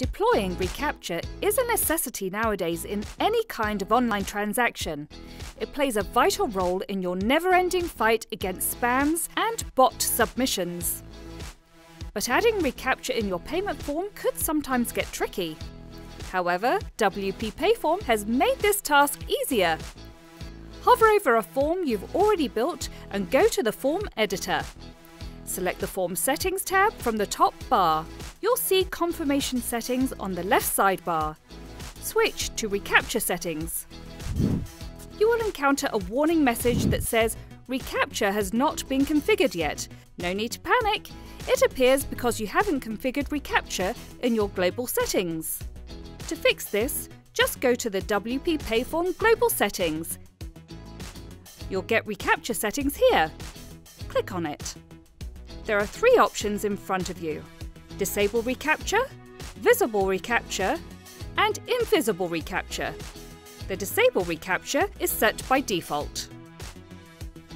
Deploying reCAPTCHA is a necessity nowadays in any kind of online transaction. It plays a vital role in your never-ending fight against spams and bot submissions. But adding reCAPTCHA in your payment form could sometimes get tricky. However, WP Payform has made this task easier. Hover over a form you've already built and go to the form editor. Select the Form Settings tab from the top bar you'll see confirmation settings on the left sidebar. Switch to reCAPTCHA settings. You will encounter a warning message that says reCAPTCHA has not been configured yet. No need to panic, it appears because you haven't configured reCAPTCHA in your global settings. To fix this, just go to the WP Payform Global Settings. You'll get reCAPTCHA settings here. Click on it. There are three options in front of you. Disable reCAPTCHA, Visible reCAPTCHA, and Invisible reCAPTCHA. The Disable reCAPTCHA is set by default.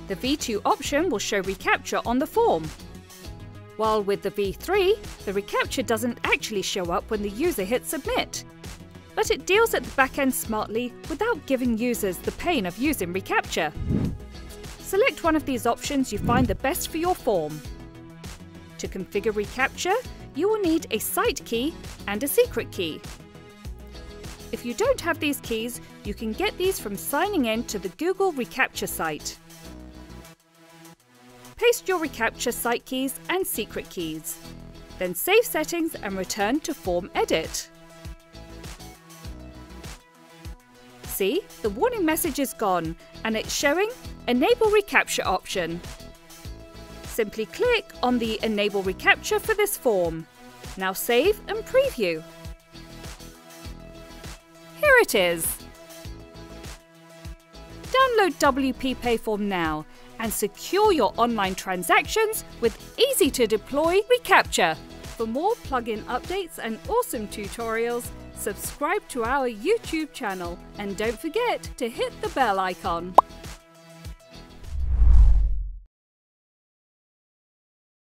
The V2 option will show reCAPTCHA on the form. While with the V3, the reCAPTCHA doesn't actually show up when the user hits submit. But it deals at the backend smartly without giving users the pain of using reCAPTCHA. Select one of these options you find the best for your form. To configure reCAPTCHA, you will need a site key and a secret key. If you don't have these keys, you can get these from signing in to the Google reCAPTCHA site. Paste your reCAPTCHA site keys and secret keys. Then save settings and return to Form Edit. See, the warning message is gone and it's showing Enable reCAPTCHA option. Simply click on the Enable reCAPTCHA for this form. Now save and preview. Here it is. Download WP Payform now and secure your online transactions with easy to deploy reCAPTCHA. For more plugin updates and awesome tutorials, subscribe to our YouTube channel and don't forget to hit the bell icon.